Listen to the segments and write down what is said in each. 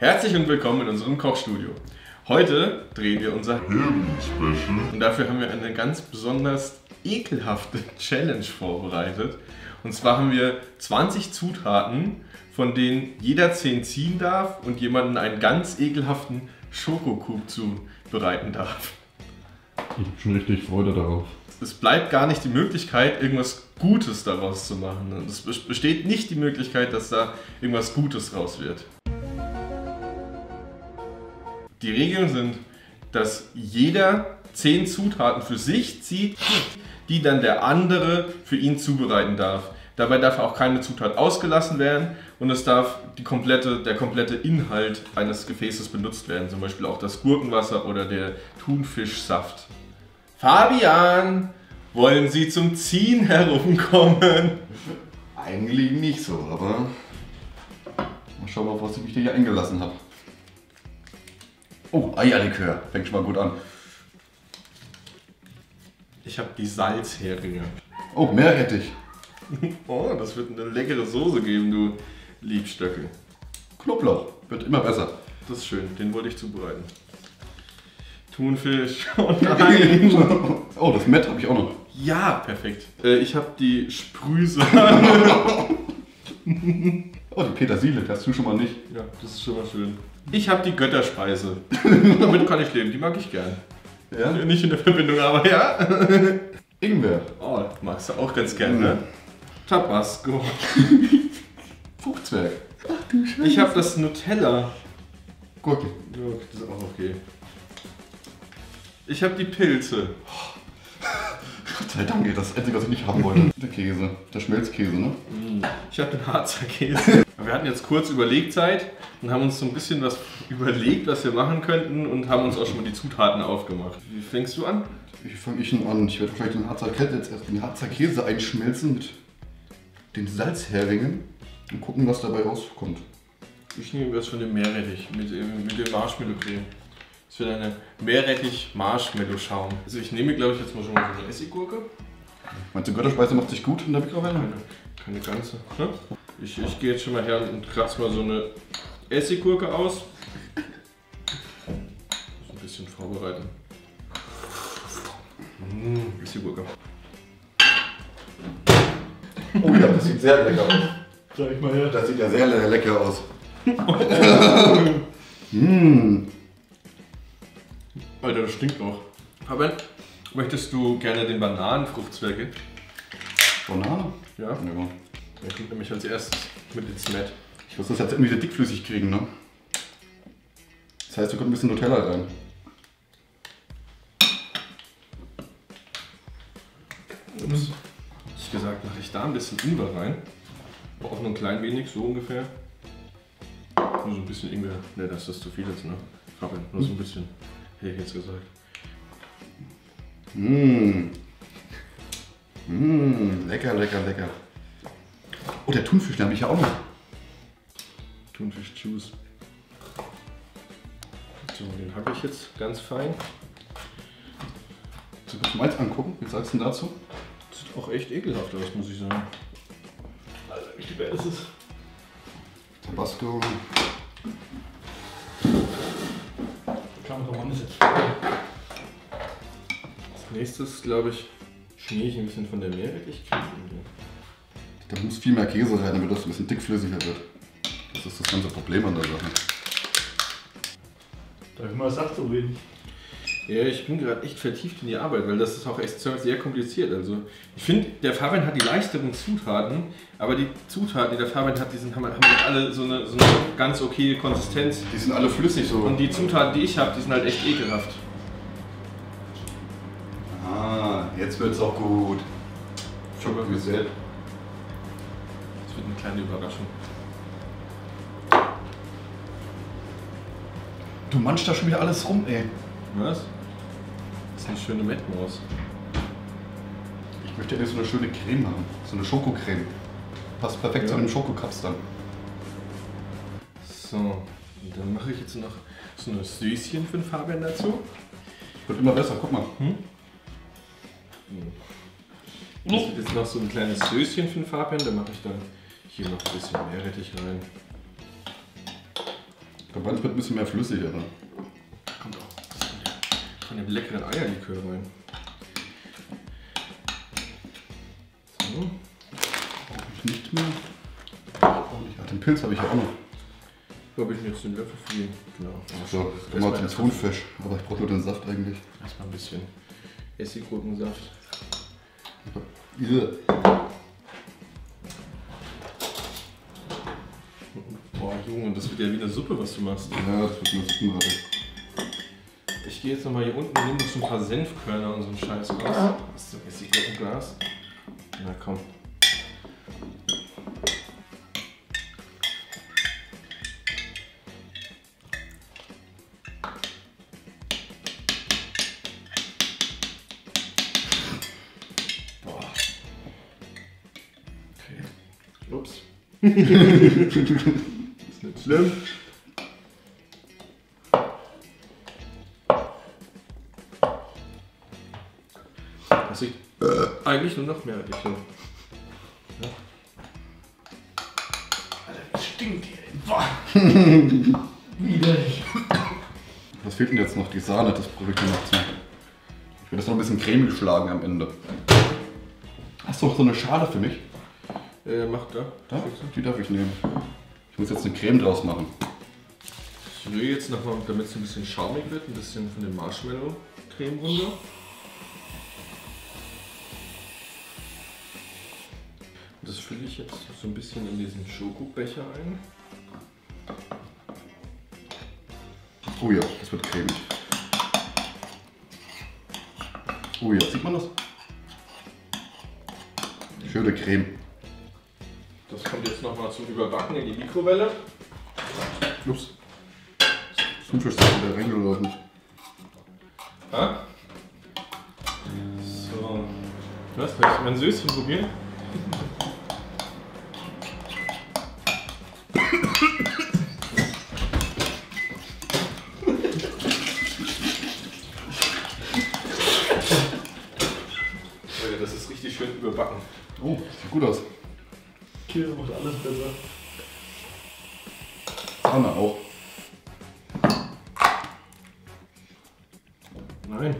Herzlich und willkommen in unserem Kochstudio. Heute drehen wir unser Helden-Special und dafür haben wir eine ganz besonders ekelhafte Challenge vorbereitet. Und zwar haben wir 20 Zutaten, von denen jeder 10 ziehen darf und jemanden einen ganz ekelhaften Schokokub zubereiten darf. Ich habe schon richtig Freude darauf. Es bleibt gar nicht die Möglichkeit, irgendwas Gutes daraus zu machen. Es besteht nicht die Möglichkeit, dass da irgendwas Gutes raus wird. Die Regeln sind, dass jeder 10 Zutaten für sich zieht, die dann der andere für ihn zubereiten darf. Dabei darf auch keine Zutat ausgelassen werden und es darf die komplette, der komplette Inhalt eines Gefäßes benutzt werden, zum Beispiel auch das Gurkenwasser oder der Thunfischsaft. Fabian, wollen Sie zum Ziehen herumkommen? Eigentlich nicht so, aber mal schauen, auf was ich mich hier eingelassen habe. Oh, Eierlikör. Fängt schon mal gut an. Ich habe die Salzheringe. Oh, Meerrettich. Oh, das wird eine leckere Soße geben, du Liebstöckel. Knoblauch. Wird immer besser. Das ist schön, den wollte ich zubereiten. Thunfisch. Oh nein. oh, das Mett habe ich auch noch. Ja, perfekt. Äh, ich habe die Sprühse. Oh, die Petersilie, das hast du schon mal nicht. Ja, das ist schon mal schön. Ich habe die Götterspeise. Damit kann ich leben, die mag ich gern. Ja? Nicht in der Verbindung, aber ja. Ingwer. Oh, magst du auch ganz gern, mhm. ne? Tabasco. Fruchtzwerg. Ach du Scheiße. Ich habe das Nutella. Gurke. Ja, das ist auch okay. Ich habe die Pilze. Gott sei Dank, das Einzige, was ich nicht haben wollte. Der Käse, der Schmelzkäse, ne? Mm. Ich habe den Harzer Käse. Wir hatten jetzt kurz Überlegzeit und haben uns so ein bisschen was überlegt, was wir machen könnten und haben uns auch schon mal die Zutaten aufgemacht. Wie fängst du an? Wie fange ich denn an? Ich werde vielleicht den Harzer, Käse, jetzt erst den Harzer Käse einschmelzen mit den Salzheringen und gucken, was dabei rauskommt. Ich nehme das von dem Meerrettich mit, mit dem Marshmallow-Creme. Das wird eine Meerrettich-Marshmallow-Schaum. Also ich nehme, glaube ich, jetzt mal schon mal so eine Essiggurke. Meinst du, Götterspeise macht sich gut in der Mikrowelle? Keine, keine ganze. Ne? Ich, ich gehe jetzt schon mal her und kratze mal so eine Essiggurke aus. So ein bisschen vorbereiten. Mmh, Essiggurke. Oh ja, das sieht sehr lecker aus. Sag ich mal her. Das sieht ja sehr lecker aus. mmh. Alter, das stinkt noch. Fabian, möchtest du gerne den Bananenfruchtzwerge? Banane? Ja. ja. Der kommt nämlich als erstes mit ins Met. Ich muss das jetzt irgendwie dickflüssig kriegen, ne? Das heißt, da kommt ein bisschen Nutella rein. Ups. Ich gesagt, mache ich da ein bisschen Ingwer rein. Auch nur ein klein wenig, so ungefähr. Nur so ein bisschen Ingwer. Ne, dass das zu viel ist, ne? Fabian, nur so ein bisschen. Hätte ich jetzt gesagt. Mmh. Mmh, lecker, lecker, lecker. Oh, der Thunfisch, den habe ich ja auch noch. Thunfisch-Juice. So, den hacke ich jetzt ganz fein. So, kannst du meins angucken? Wie sagst du denn dazu? Sieht auch echt ekelhaft aus, muss ich sagen. Alter, wie schwer ist es? Tabasco. Als nächstes, glaube ich, schmier ich ein bisschen von der Meerrettichcreme. Da muss viel mehr Käse rein, damit das ein bisschen dickflüssiger wird. Das ist das ganze Problem an der Sache. Darf ich mal sagt so wenig? Ja, ich bin gerade echt vertieft in die Arbeit, weil das ist auch echt sehr kompliziert. Also ich finde, der Fabian hat die leichteren Zutaten, aber die Zutaten, die der Fabian hat, die sind, haben, haben alle so eine, so eine ganz okay Konsistenz. Die sind alle flüssig so. Und die Zutaten, die ich habe, die sind halt echt ekelhaft. Ah, jetzt wird's auch gut. Schon gesät. Das wird eine kleine Überraschung. Du manchst da schon wieder alles rum, ey. Was? Das ist eine schöne Mettmaus. Ich möchte dir so eine schöne Creme machen. So eine Schokocreme. Passt perfekt ja. zu einem Schokocups dann. So, und dann mache ich jetzt noch so eine Süßchen für den Fabian dazu. Wird immer besser, guck mal. Hm? Das wird jetzt noch so ein kleines Söschen für den Fabian. Da mache ich dann hier noch ein bisschen Meerrettich rein. Da wird ein bisschen mehr flüssig, oder? Von dem leckeren Eierlikör rein. So. Brauche ich nicht mehr. Ach, den Pilz habe ich ja auch noch. Wo habe ich jetzt den Löffel für? Genau. So, das kommen wir zum Thunfisch. Aber ich brauche nur den Saft eigentlich. Erstmal ein bisschen Essiggurkensaft. Boah, Junge, das wird ja wie eine Suppe, was du machst. Ja, das wird eine Suppenrate. Ich gehe jetzt nochmal hier unten und nehme so ein paar Senfkörner und so einen Scheiß raus. Das ist so Essiggurkenglas. Na komm. Boah. Okay. Ups. ist nicht schlimm. Eigentlich nur noch mehr. Ja. Alter, das stinkt hier. Boah. Widerlich. Was fehlt denn jetzt noch? Die Sahne, das probiere ich noch zu. Ich will das noch ein bisschen cremig schlagen am Ende. Hast du noch so eine Schale für mich? Äh, mach da. Da? Die darf ich nehmen. Ich muss jetzt eine Creme draus machen. Ich rühre jetzt nochmal, damit es ein bisschen schaumig wird, ein bisschen von dem Marshmallow-Creme runter. So ein bisschen in diesen Schokobecher ein. Oh ja, das wird cremig. Oh ja, sieht man das? Schöne Creme. Das kommt jetzt nochmal zum Überbacken in die Mikrowelle. Ups. Das Thunfisch ist wieder reingelaufen. Ha? So. Was? Soll ich mein Söschen probieren? Oh ja, das ist richtig schön überbacken. Oh, das sieht gut aus. Käse macht alles besser. Sahne auch. Nein.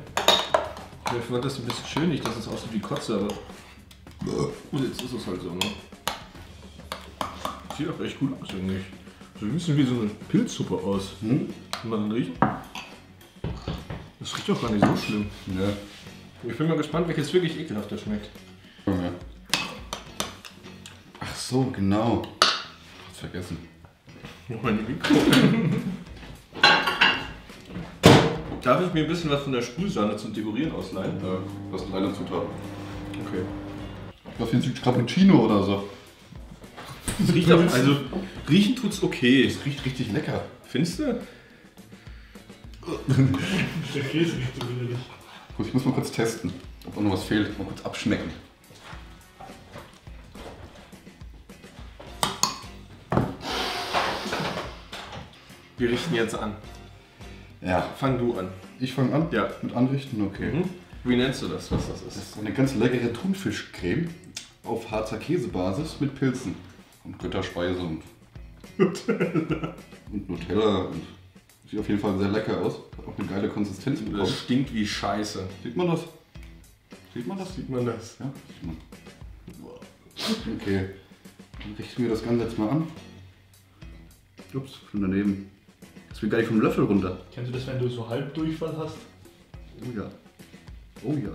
Ich fand das ein bisschen schön, nicht, dass es aussieht wie Kotze, aber. Und jetzt ist es halt so, ne? Sieht auch echt gut aus, eigentlich. So ein bisschen wie so eine Pilzsuppe aus. Hm? Kann man dann riechen? Das riecht doch gar nicht so schlimm. Ja. Ich bin mal gespannt, welches wirklich ekelhafter schmeckt. So, genau. Hab's vergessen. Noch meine Mikro. Darf ich mir ein bisschen was von der Sprühsahne zum Dekorieren ausleihen? Ja, das sind leider Zutaten. Okay. Was hier ist Cappuccino oder so. Es riecht auch, also riechen tut's okay. Es riecht richtig lecker. Findest du? Der Käse riecht so widerlich. Gut, ich muss mal kurz testen, ob da noch was fehlt. Mal kurz abschmecken. Wir richten jetzt an. Ja. Fang du an. Ich fange an? Ja. Mit Anrichten? Okay. Mhm. Wie nennst du das, was das Das ist? ist eine ganz leckere Thunfischcreme auf Harzer Käsebasis mit Pilzen. Und Götterspeise und Nutella. Und Nutella. Und sieht auf jeden Fall sehr lecker aus. Hat auch eine geile Konsistenz bekommen. Das stinkt wie Scheiße. Sieht man das? Sieht man das? Sieht man das? Ja, sieht man. Okay. Dann richten wir das Ganze jetzt mal an. Ups, von daneben. Das will gar nicht vom Löffel runter. Kennst du das, wenn du so Halbdurchfall hast? Oh ja. Oh ja.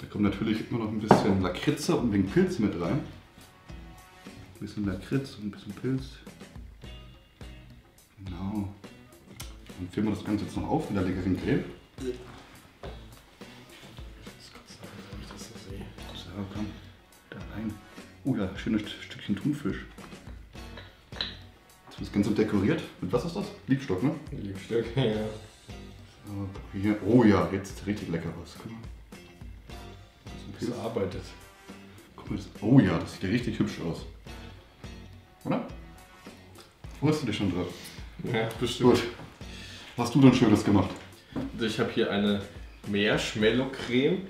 Da kommt natürlich immer noch ein bisschen Lakritze und ein wenig Pilz mit rein. Ein bisschen Lakritz und ein bisschen Pilz. Genau. Dann füllen wir das Ganze jetzt noch auf mit der leckeren Creme. So, komm. Da rein. Oh ja, schönes Stückchen Thunfisch. Das Ganze dekoriert. Mit was ist das? Liebstock, ne? Liebstück, ja. So, hier. Oh ja, jetzt sieht richtig lecker aus. Guck mal. Das ist ein Das Pilz. arbeitet. Guck mal, das, oh ja, das sieht ja richtig hübsch aus. Oder? Freust du dich schon drauf? Ja, bestimmt. Gut. Was hast du denn Schönes gemacht? Also ich habe hier eine Marshmallow-Creme.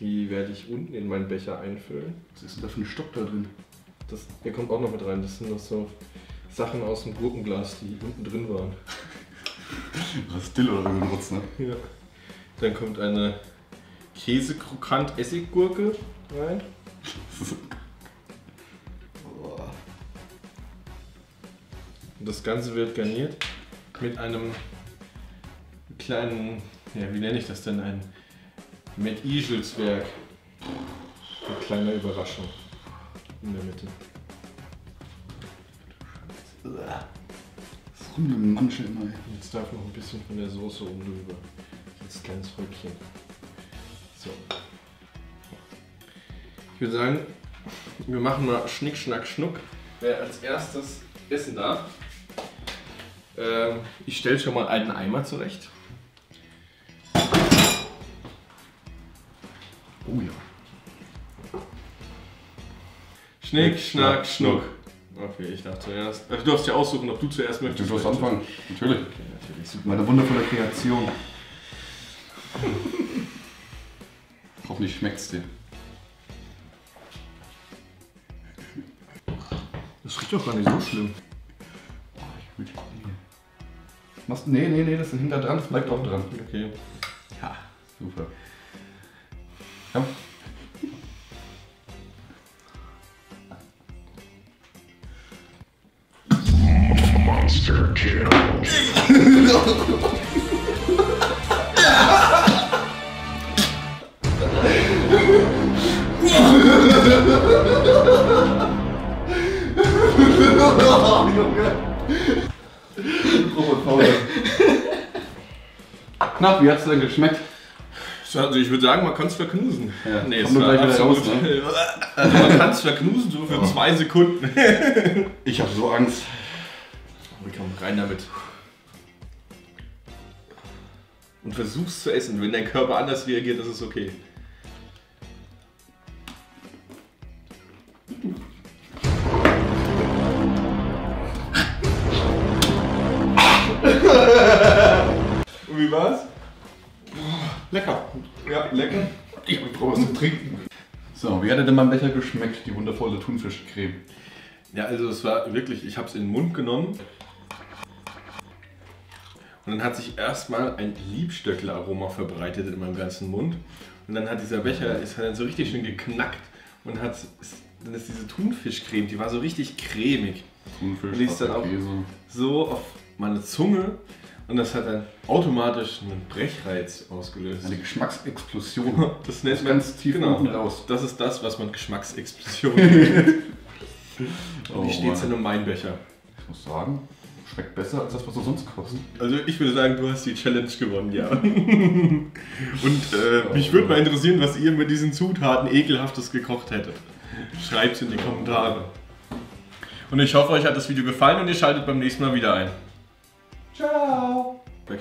Die werde ich unten in meinen Becher einfüllen. Was ist denn da für ein Stock da drin? Das, der kommt auch noch mit rein. Das sind noch so Sachen aus dem Gurkenglas, die unten drin waren. Rastill oder irgendein Rotz, ne? Ja. Dann kommt eine Käsekrokant-Essiggurke rein. Und das Ganze wird garniert mit einem kleinen, ja, wie nenne ich das denn? Ein McEagles-Werk. Eine kleine Überraschung in der Mitte. Das runde Manschel immer. Jetzt darf noch ein bisschen von der Soße oben drüber. Als kleines Häubchen. So. Ich würde sagen, wir machen mal Schnick, Schnack, Schnuck. Wer als erstes essen darf. Ähm, ich stelle schon mal einen Eimer zurecht. Oh ja. Schnick, Schnack, Schnuck. Okay, ich darf zuerst. Du darfst ja aussuchen, ob du zuerst Du möchtest. darfst anfangen. Natürlich. Okay, natürlich, super. Meine wundervolle Kreation. Hoffentlich schmeckt's dir. Das riecht doch gar nicht so schlimm. Machst, nee, nee, nee, das ist hinter dran, das bleibt auch dran. Okay. Ja, super. Ja. Na, wie hat's denn geschmeckt? So, Also ich würde sagen, man kann es verknusen. Ja, nee, es war gleich wieder absolut. Also man kann es verknusen so für Oh. zwei Sekunden. Ich habe so Angst. Oh, komm, rein damit. Und versuch's zu essen. Wenn dein Körper anders reagiert, ist es okay. Und wie war's? Lecker. Ja, lecker. Ich brauche was zu trinken. So, wie hat dir denn mein Becher geschmeckt, die wundervolle Thunfischcreme? Ja, also es war wirklich, ich habe es in den Mund genommen. Und dann hat sich erstmal ein Liebstöckler-Aroma verbreitet in meinem ganzen Mund. Und dann hat dieser Becher, ist halt so richtig schön geknackt und hat, ist, dann ist diese Thunfischcreme, die war so richtig cremig. Thunfisch, Liest dann auch-. So auf meine Zunge und das hat dann automatisch einen Brechreiz ausgelöst. Eine Geschmacksexplosion. Das nennt man ganz tief unten raus. Das ist das, was man Geschmacksexplosion nennt. Oh, Und wie steht's denn Mann. um meinen Becher? Ich muss sagen, schmeckt besser als das, was du sonst kostet. Also ich würde sagen, du hast die Challenge gewonnen, ja. Und äh, mich würde mal interessieren, was ihr mit diesen Zutaten ekelhaftes gekocht hättet. Schreibt in die Kommentare. Und ich hoffe, euch hat das Video gefallen und ihr schaltet beim nächsten Mal wieder ein. Ciao. Weg.